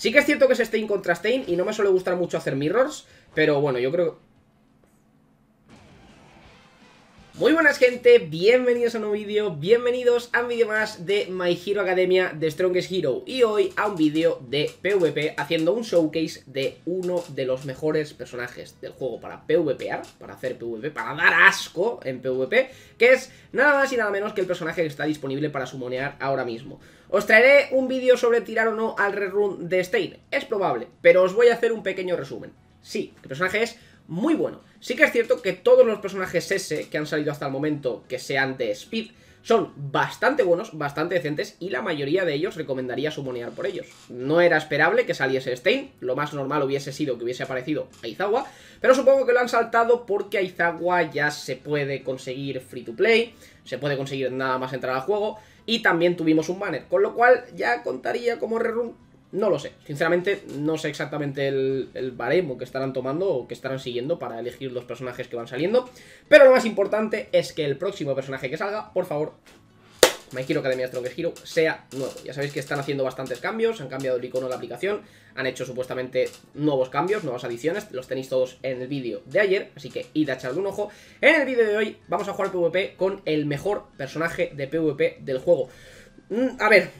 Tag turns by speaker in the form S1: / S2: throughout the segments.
S1: Sí que es cierto que es Stein contra Stein y no me suele gustar mucho hacer mirrors, pero bueno, yo creo... Muy buenas gente, bienvenidos a un nuevo vídeo, bienvenidos a un vídeo más de My Hero Academia de Strongest Hero Y hoy a un vídeo de PvP haciendo un showcase de uno de los mejores personajes del juego para PvPar Para hacer PvP, para dar asco en PvP Que es nada más y nada menos que el personaje que está disponible para sumonear ahora mismo os traeré un vídeo sobre tirar o no al rerun de Stein, es probable, pero os voy a hacer un pequeño resumen Sí, el personaje es muy bueno. Sí que es cierto que todos los personajes S que han salido hasta el momento, que sean de Speed, son bastante buenos, bastante decentes y la mayoría de ellos recomendaría sumonear por ellos. No era esperable que saliese Stein, lo más normal hubiese sido que hubiese aparecido Aizawa, pero supongo que lo han saltado porque Aizawa ya se puede conseguir free to play, se puede conseguir nada más entrar al juego y también tuvimos un banner, con lo cual ya contaría como rerun no lo sé, sinceramente no sé exactamente el, baremo que estarán tomando o que estarán siguiendo para elegir los personajes que van saliendo Pero lo más importante es que el próximo personaje que salga, por favor, My Hero Academia Strongest Hero sea nuevo Ya sabéis que están haciendo bastantes cambios, han cambiado el icono de la aplicación Han hecho supuestamente nuevos cambios, nuevas adiciones, los tenéis todos en el vídeo de ayer Así que id a echarle un ojo En el vídeo de hoy vamos a jugar PvP con el mejor personaje de PvP del juego mm, A ver,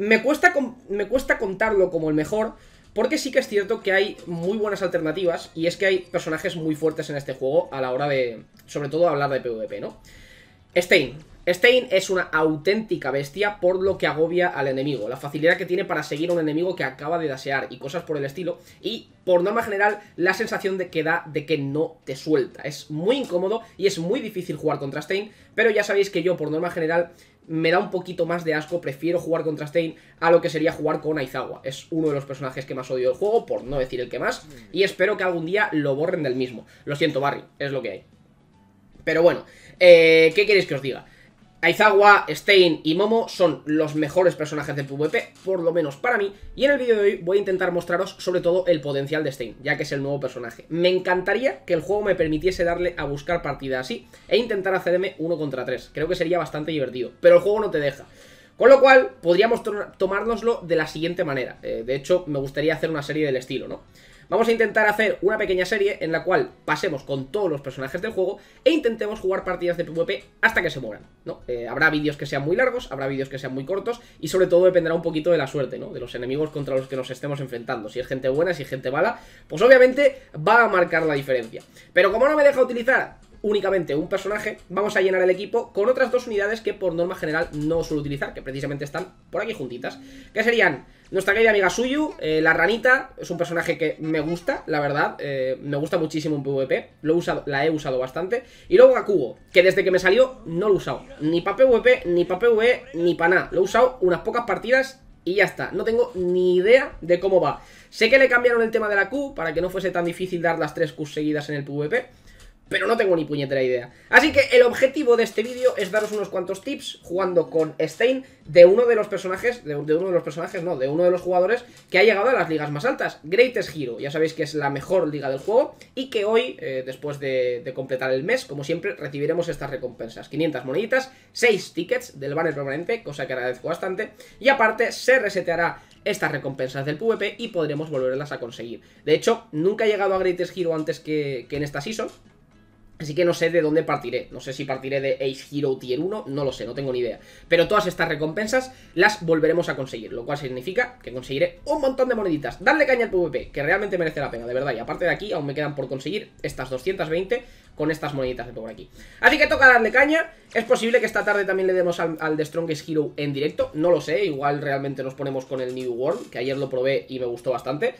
S1: me cuesta, me cuesta contarlo como el mejor, porque sí que es cierto que hay muy buenas alternativas, y es que hay personajes muy fuertes en este juego a la hora de, sobre todo, hablar de PvP, ¿no? Stein. Stein es una auténtica bestia por lo que agobia al enemigo, la facilidad que tiene para seguir a un enemigo que acaba de dasear y cosas por el estilo, y por norma general la sensación de que da de que no te suelta. Es muy incómodo y es muy difícil jugar contra Stein, pero ya sabéis que yo por norma general me da un poquito más de asco, prefiero jugar contra Stein a lo que sería jugar con Aizawa. Es uno de los personajes que más odio del juego, por no decir el que más, y espero que algún día lo borren del mismo. Lo siento, Barry, es lo que hay. Pero bueno, eh, ¿qué queréis que os diga? Aizawa, Stein y Momo son los mejores personajes del PvP, por lo menos para mí, y en el vídeo de hoy voy a intentar mostraros sobre todo el potencial de Stein, ya que es el nuevo personaje. Me encantaría que el juego me permitiese darle a buscar partida así, e intentar hacerme uno contra tres. Creo que sería bastante divertido, pero el juego no te deja. Con lo cual, podríamos tomárnoslo de la siguiente manera. Eh, de hecho, me gustaría hacer una serie del estilo, ¿no? Vamos a intentar hacer una pequeña serie en la cual pasemos con todos los personajes del juego e intentemos jugar partidas de PvP hasta que se mueran, ¿no? Eh, habrá vídeos que sean muy largos, habrá vídeos que sean muy cortos y sobre todo dependerá un poquito de la suerte, ¿no? De los enemigos contra los que nos estemos enfrentando. Si es gente buena, si es gente mala, pues obviamente va a marcar la diferencia. Pero como no me deja utilizar únicamente un personaje, vamos a llenar el equipo con otras dos unidades que por norma general no suelo utilizar, que precisamente están por aquí juntitas, que serían nuestra querida amiga Suyu, eh, la ranita, es un personaje que me gusta, la verdad, eh, me gusta muchísimo en PvP, lo he usado, la he usado bastante, y luego Gakugo, que desde que me salió no lo he usado, ni para PvP, ni para PvE, ni para nada, lo he usado unas pocas partidas y ya está, no tengo ni idea de cómo va. Sé que le cambiaron el tema de la Q para que no fuese tan difícil dar las tres Q seguidas en el PvP, pero no tengo ni puñetera idea. Así que el objetivo de este vídeo es daros unos cuantos tips jugando con Stein de uno de los personajes, de, uno de los personajes, no, de uno de los jugadores que ha llegado a las ligas más altas, Greatest Hero. Ya sabéis que es la mejor liga del juego y que hoy, eh, después de, completar el mes, como siempre, recibiremos estas recompensas. 500 moneditas, 6 tickets del banner permanente, cosa que agradezco bastante, y aparte se reseteará estas recompensas del PvP y podremos volverlas a conseguir. De hecho, nunca he llegado a Greatest Hero antes que, que en esta season, Así que no sé de dónde partiré. No sé si partiré de Ace Hero Tier 1, no lo sé, no tengo ni idea. Pero todas estas recompensas las volveremos a conseguir, lo cual significa que conseguiré un montón de moneditas. Dadle caña al PvP, que realmente merece la pena, de verdad. Y aparte de aquí, aún me quedan por conseguir estas 220 con estas moneditas de por aquí. Así que toca darle caña. Es posible que esta tarde también le demos al, al The Strongest Hero en directo. No lo sé, igual realmente nos ponemos con el New World, que ayer lo probé y me gustó bastante.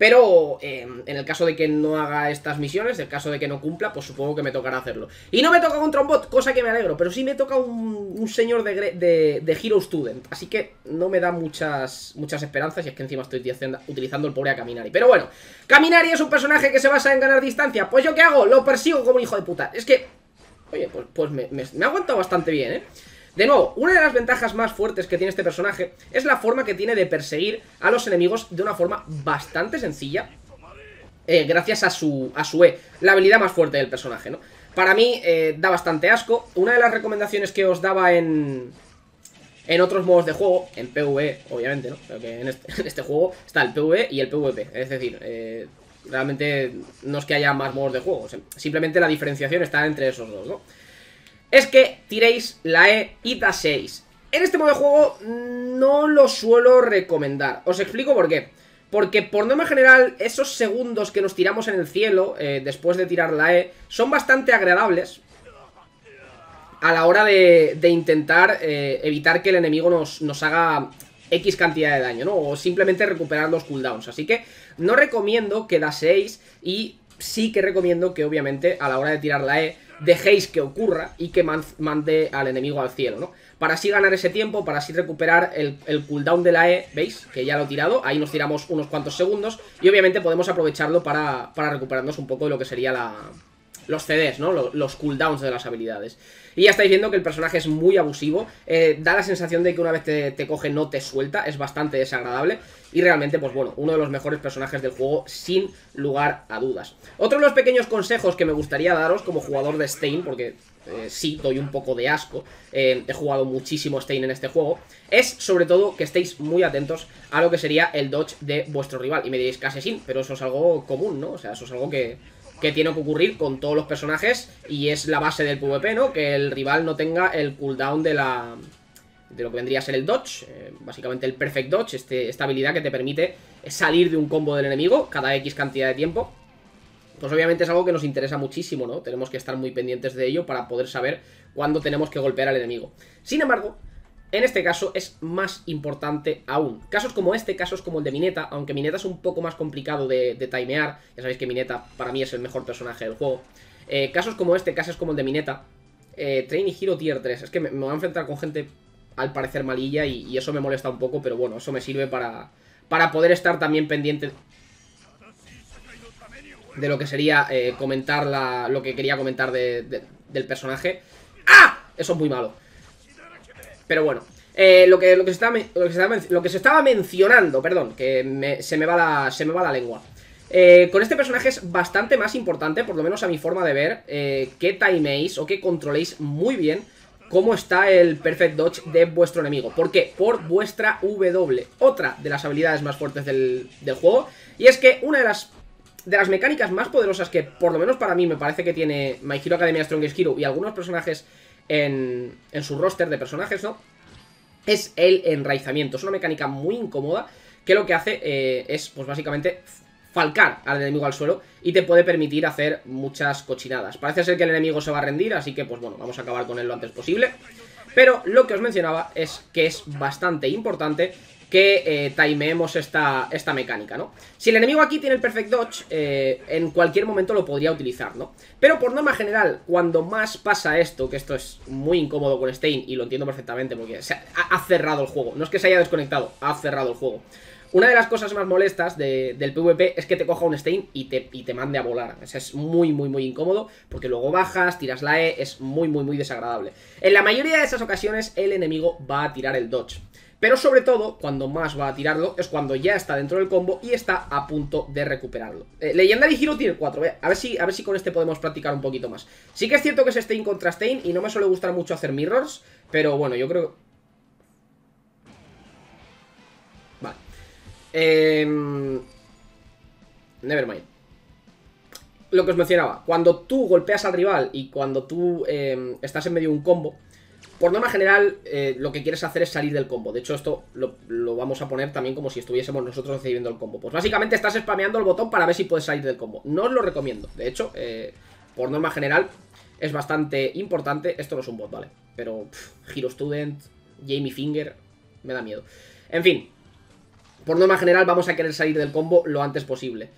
S1: Pero eh, en el caso de que no haga estas misiones, en el caso de que no cumpla, pues supongo que me tocará hacerlo. Y no me toca contra un bot, cosa que me alegro, pero sí me toca un, señor de, de, Hero Student. Así que no me da muchas, muchas esperanzas y es que encima estoy utilizando el pobre a Caminari. Pero bueno, Caminari es un personaje que se basa en ganar distancia. Pues yo qué hago, lo persigo como hijo de puta. Es que, oye, pues, pues me, me, me ha aguantado bastante bien, ¿eh? De nuevo, una de las ventajas más fuertes que tiene este personaje es la forma que tiene de perseguir a los enemigos de una forma bastante sencilla eh, gracias a su, a su E, la habilidad más fuerte del personaje, ¿no? Para mí eh, da bastante asco. Una de las recomendaciones que os daba en, en otros modos de juego, en PvE, obviamente, ¿no? Porque en este, en este juego está el PvE y el PvP. Es decir, eh, realmente no es que haya más modos de juego. simplemente la diferenciación está entre esos dos, ¿no? Es que tiréis la E ITA 6. En este modo de juego no lo suelo recomendar. Os explico por qué. Porque por norma general, esos segundos que nos tiramos en el cielo eh, después de tirar la E son bastante agradables a la hora de, intentar eh, evitar que el enemigo nos, nos haga X cantidad de daño, ¿no? O simplemente recuperar los cooldowns. Así que no recomiendo que da 6 y sí que recomiendo que obviamente a la hora de tirar la E dejéis que ocurra y que mande al enemigo al cielo, ¿no? Para así ganar ese tiempo, para así recuperar el, el, cooldown de la E, ¿veis? Que ya lo he tirado, ahí nos tiramos unos cuantos segundos y obviamente podemos aprovecharlo para, para recuperarnos un poco de lo que sería la, los CDs, ¿no? Los, cooldowns de las habilidades. Y ya estáis viendo que el personaje es muy abusivo, eh, da la sensación de que una vez te, te, coge no te suelta, es bastante desagradable y realmente, pues bueno, uno de los mejores personajes del juego sin lugar a dudas. Otro de los pequeños consejos que me gustaría daros como jugador de Stein, porque eh, sí, doy un poco de asco, eh, he jugado muchísimo Stein en este juego, es sobre todo que estéis muy atentos a lo que sería el dodge de vuestro rival. Y me diréis, casi sin, pero eso es algo común, ¿no? O sea, eso es algo que que tiene que ocurrir con todos los personajes y es la base del PvP, ¿no? Que el rival no tenga el cooldown de la... de lo que vendría a ser el dodge, eh, básicamente el perfect dodge, este, esta habilidad que te permite salir de un combo del enemigo cada X cantidad de tiempo. Pues obviamente es algo que nos interesa muchísimo, ¿no? Tenemos que estar muy pendientes de ello para poder saber cuándo tenemos que golpear al enemigo. Sin embargo, en este caso es más importante aún. Casos como este, casos como el de Mineta, aunque Mineta es un poco más complicado de, timear, ya sabéis que Mineta para mí es el mejor personaje del juego. Eh, casos como este, casos como el de Mineta, eh, Training Hero Tier 3, es que me, voy a enfrentar con gente al parecer malilla y, eso me molesta un poco, pero bueno, eso me sirve para, para poder estar también pendiente de lo que sería eh, comentar lo que quería comentar del personaje. ¡Ah! Eso es muy malo. Pero bueno, eh, lo, que, lo, que se estaba, lo, que se mencionando, perdón, que se, me va la, se me va la lengua. Eh, con este personaje es bastante más importante, por lo menos a mi forma de ver, eh, que timeéis o que controléis muy bien cómo está el Perfect Dodge de vuestro enemigo. ¿Por qué? Por vuestra W, otra de las habilidades más fuertes del, juego. Y es que una de las de las mecánicas más poderosas que, por lo menos para mí, me parece que tiene My Hero Academia Strongest Hero y algunos personajes en, su roster de personajes, ¿no? Es el enraizamiento. Es una mecánica muy incómoda que lo que hace eh, es, pues básicamente, falcar al enemigo al suelo y te puede permitir hacer muchas cochinadas. Parece ser que el enemigo se va a rendir, así que, pues bueno, vamos a acabar con él lo antes posible. Pero lo que os mencionaba es que es bastante importante que eh, timeemos esta, esta mecánica, ¿no? Si el enemigo aquí tiene el Perfect Dodge, eh, en cualquier momento lo podría utilizar, ¿no? Pero por norma general, cuando más pasa esto, que esto es muy incómodo con Stein, y lo entiendo perfectamente porque ha, cerrado el juego, no es que se haya desconectado, ha cerrado el juego. Una de las cosas más molestas del PvP es que te coja un Stein y te, y te mande a volar. Es muy, muy, muy incómodo porque luego bajas, tiras la E, es muy, muy, muy desagradable. En la mayoría de esas ocasiones el enemigo va a tirar el dodge. Pero sobre todo, cuando más va a tirarlo, es cuando ya está dentro del combo y está a punto de recuperarlo. Eh, Legendary Hero tiene 4, a ver, si, a ver si con este podemos practicar un poquito más. Sí que es cierto que es Stein contra Stein y no me suele gustar mucho hacer mirrors, pero bueno, yo creo... Vale. Eh... Nevermind. Lo que os mencionaba, cuando tú golpeas al rival y cuando tú em, estás en medio de un combo por norma general, eh, lo que quieres hacer es salir del combo. De hecho, esto lo, vamos a poner también como si estuviésemos nosotros recibiendo el combo. Pues básicamente estás spameando el botón para ver si puedes salir del combo. No os lo recomiendo. De hecho, eh, por norma general, es bastante importante. Esto no es un bot, ¿vale? Pero Hero Student, Jamie Finger, me da miedo. En fin, por norma general vamos a querer salir del combo lo antes posible.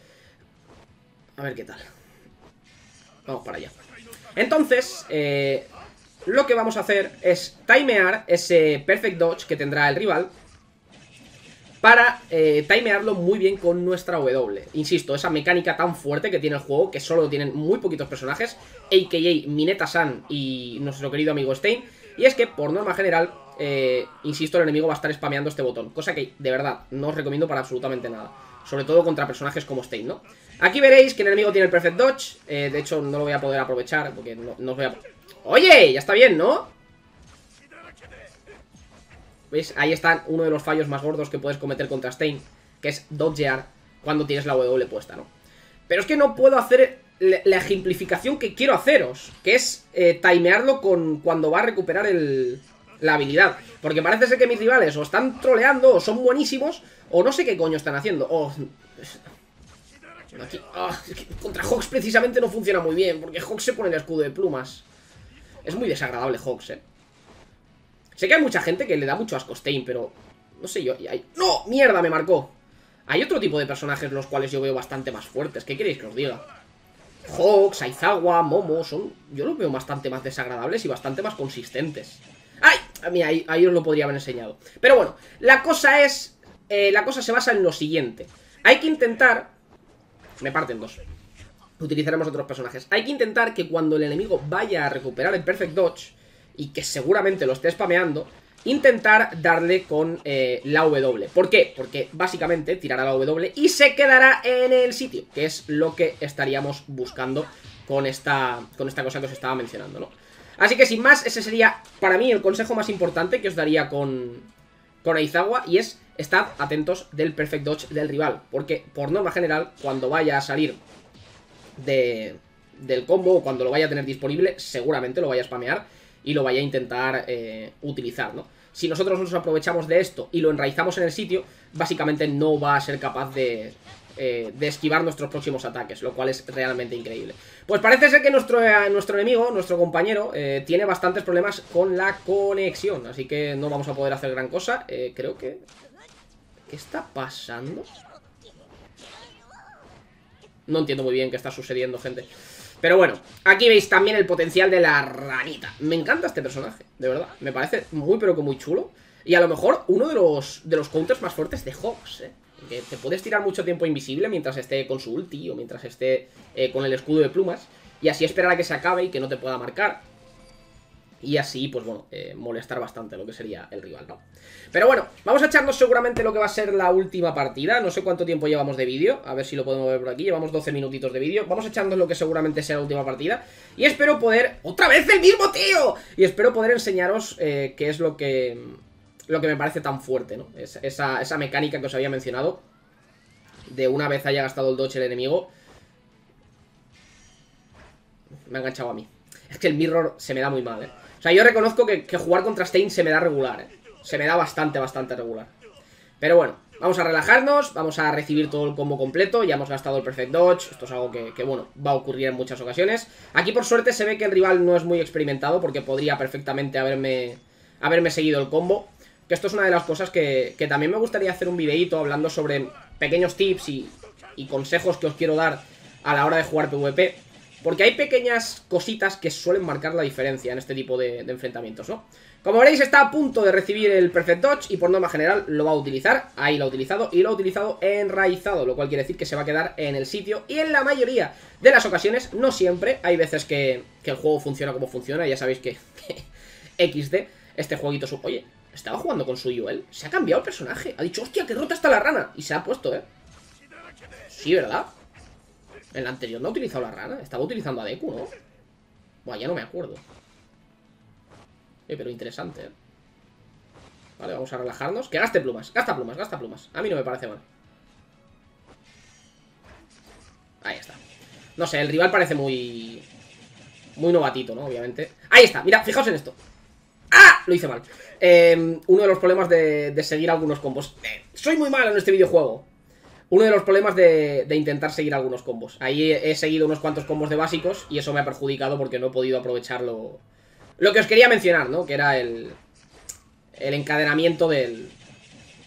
S1: A ver qué tal. Vamos para allá. Entonces, eh, lo que vamos a hacer es timear ese perfect dodge que tendrá el rival para eh, timearlo muy bien con nuestra W. Insisto, esa mecánica tan fuerte que tiene el juego, que solo tienen muy poquitos personajes, a.k.a. Mineta-san y nuestro querido amigo Stein, y es que, por norma general, eh, insisto, el enemigo va a estar spameando este botón, cosa que, de verdad, no os recomiendo para absolutamente nada. Sobre todo contra personajes como Stein, ¿no? Aquí veréis que el enemigo tiene el Perfect Dodge, eh, de hecho no lo voy a poder aprovechar, porque no, no os voy a... Oye, ya está bien, ¿no? ¿Veis? Ahí están uno de los fallos más gordos que puedes cometer contra Stein, que es dodgear cuando tienes la W puesta, ¿no? Pero es que no puedo hacer la ejemplificación que quiero haceros, que es eh, timearlo con cuando va a recuperar el, la habilidad. Porque parece ser que mis rivales o están troleando, o son buenísimos, o no sé qué coño están haciendo. Oh, ah, contra Hawks precisamente no funciona muy bien, porque Hawks se pone el escudo de plumas. Es muy desagradable Hawks, eh. Sé que hay mucha gente que le da mucho asco Stein, pero... No sé yo... Hay... ¡No! ¡Mierda! Me marcó. Hay otro tipo de personajes los cuales yo veo bastante más fuertes. ¿Qué queréis que os diga? Hawks, Aizawa, Momo, son... Yo los veo bastante más desagradables y bastante más consistentes. ¡Ay! Mira, ahí, ahí os lo podría haber enseñado. Pero bueno, la cosa es... Eh, la cosa se basa en lo siguiente. Hay que intentar... Me parten dos. Utilizaremos otros personajes. Hay que intentar que cuando el enemigo vaya a recuperar el Perfect Dodge, y que seguramente lo esté spameando, intentar darle con eh, la W. ¿Por qué? Porque básicamente tirará la W y se quedará en el sitio, que es lo que estaríamos buscando con esta, con esta cosa que os estaba mencionando, ¿no? Así que sin más, ese sería para mí el consejo más importante que os daría con, con Aizawa y es estad atentos del Perfect Dodge del rival, porque por norma general, cuando vaya a salir de, del combo o cuando lo vaya a tener disponible, seguramente lo vaya a spamear y lo vaya a intentar eh, utilizar, ¿no? Si nosotros nos aprovechamos de esto y lo enraizamos en el sitio, básicamente no va a ser capaz de, eh, de esquivar nuestros próximos ataques, lo cual es realmente increíble. Pues parece ser que nuestro, eh, nuestro enemigo, nuestro compañero, tiene bastantes problemas con la conexión, así que no vamos a poder hacer gran cosa. creo que... ¿Qué está pasando? No entiendo muy bien qué está sucediendo, gente. Pero bueno, aquí veis también el potencial de la ranita. Me encanta este personaje, de verdad. Me parece muy pero que muy chulo. Y a lo mejor uno de los, de los counters más fuertes de Hawks, ¿eh? Que te puedes tirar mucho tiempo invisible mientras esté con su ulti o mientras esté eh, con el escudo de plumas. Y así esperar a que se acabe y que no te pueda marcar. Y así, pues bueno, eh, molestar bastante lo que sería el rival, ¿no? Pero bueno, vamos a echarnos seguramente lo que va a ser la última partida No sé cuánto tiempo llevamos de vídeo A ver si lo podemos ver por aquí, llevamos 12 minutitos de vídeo Vamos a echarnos lo que seguramente sea la última partida Y espero poder... ¡Otra vez el mismo tío! Y espero poder enseñaros eh, qué es lo que... Lo que me parece tan fuerte, ¿no? esa, esa mecánica que os había mencionado De una vez haya gastado el dodge el enemigo Me ha enganchado a mí Es que el mirror se me da muy mal, ¿eh? O sea, yo reconozco que, jugar contra Stein se me da regular, ¿eh? Se me da bastante, bastante regular. Pero bueno, vamos a relajarnos, vamos a recibir todo el combo completo, ya hemos gastado el Perfect Dodge, esto es algo que, bueno, va a ocurrir en muchas ocasiones. Aquí por suerte se ve que el rival no es muy experimentado porque podría perfectamente haberme, haberme seguido el combo. Que esto es una de las cosas que, que también me gustaría hacer un videito hablando sobre pequeños tips y, y consejos que os quiero dar a la hora de jugar PvP. Porque hay pequeñas cositas que suelen marcar la diferencia en este tipo de, enfrentamientos, ¿no? Como veréis, está a punto de recibir el Perfect Dodge y por norma general lo va a utilizar. Ahí lo ha utilizado y lo ha utilizado enraizado, lo cual quiere decir que se va a quedar en el sitio. Y en la mayoría de las ocasiones, no siempre, hay veces que, el juego funciona como funciona. Ya sabéis que, XD, este jueguito... Su... Oye, estaba jugando con su UL. Se ha cambiado el personaje. Ha dicho, hostia, qué rota está la rana. Y se ha puesto, ¿eh? Sí, ¿verdad? En la anterior no ha utilizado la rana. Estaba utilizando a Deku, ¿no? Buah, ya no me acuerdo. Eh, pero interesante, ¿eh? Vale, vamos a relajarnos. Que gaste plumas, gasta plumas, gasta plumas. A mí no me parece mal. Ahí está. No sé, el rival parece muy... Muy novatito, ¿no? Obviamente. Ahí está, mira, fijaos en esto. ¡Ah! Lo hice mal. Eh, uno de los problemas de, de seguir algunos combos. Eh, soy muy malo en este videojuego uno de los problemas de, intentar seguir algunos combos. Ahí he, seguido unos cuantos combos de básicos y eso me ha perjudicado porque no he podido aprovecharlo. Lo que os quería mencionar, ¿no? Que era el, el encadenamiento del,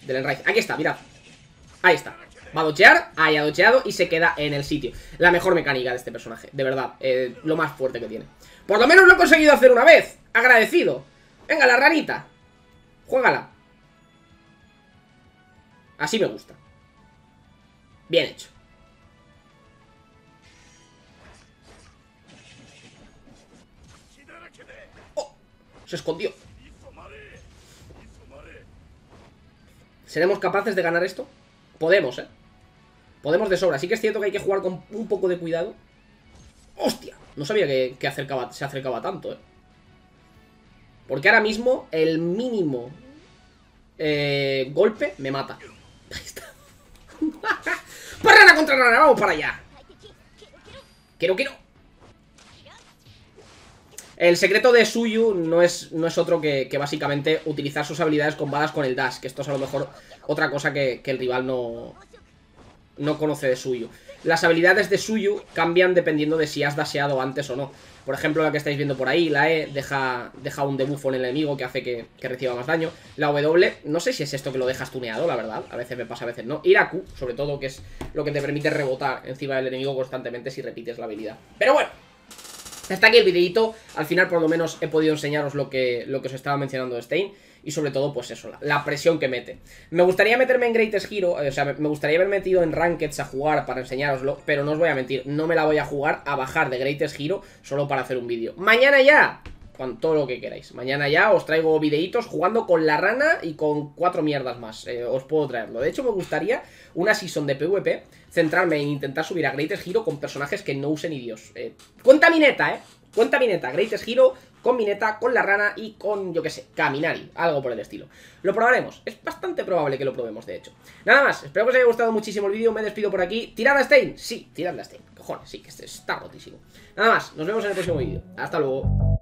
S1: del enraiz. Aquí está, mirad. Ahí está. Va a dochear, ahí ha docheado y se queda en el sitio. La mejor mecánica de este personaje, de verdad. Eh, lo más fuerte que tiene. Por lo menos lo he conseguido hacer una vez. Agradecido. Venga, la ranita. Juégala. Así me gusta. Bien hecho. ¡Oh! Se escondió. ¿Seremos capaces de ganar esto? Podemos, ¿eh? Podemos de sobra. Sí que es cierto que hay que jugar con un poco de cuidado. ¡Hostia! No sabía que, acercaba, se acercaba tanto, ¿eh? Porque ahora mismo el mínimo eh, golpe, me mata. Ahí está. ¡Parrana contra rana! ¡Vamos para allá! Quiero, quiero. El secreto de Suyu no es, no es otro que, básicamente utilizar sus habilidades combadas con el dash, que esto es a lo mejor otra cosa que, el rival no, no conoce de Suyu. Las habilidades de Suyu cambian dependiendo de si has daseado antes o no. Por ejemplo, la que estáis viendo por ahí, la E deja, deja un debuffo en el enemigo que hace que, reciba más daño. La W, no sé si es esto que lo dejas tuneado, la verdad. A veces me pasa, a veces no. Y la Q, sobre todo, que es lo que te permite rebotar encima del enemigo constantemente si repites la habilidad. Pero bueno, hasta aquí el videito, al final por lo menos he podido enseñaros lo que, lo que os estaba mencionando de Stein y sobre todo pues eso, la, presión que mete. Me gustaría meterme en Greatest Hero, eh, o sea, me gustaría haber metido en Rankeds a jugar para enseñaroslo, pero no os voy a mentir, no me la voy a jugar a bajar de Greatest Hero solo para hacer un vídeo. ¡Mañana ya! Con todo lo que queráis. Mañana ya os traigo videitos jugando con la rana y con cuatro mierdas más. Eh, os puedo traerlo. De hecho, me gustaría una season de PvP centrarme en intentar subir a Greatest Hero con personajes que no usen ni Eh, cuenta mi neta, ¿eh? Cuenta mi neta. Greatest Hero con Mineta, con la rana y con, yo que sé, Caminari, algo por el estilo. Lo probaremos, es bastante probable que lo probemos, de hecho. Nada más, espero que os haya gustado muchísimo el vídeo, me despido por aquí. ¿Tirad a Stein? Sí, tirad a Stein, cojones, sí, que está rotísimo. Nada más, nos vemos en el próximo vídeo. Hasta luego.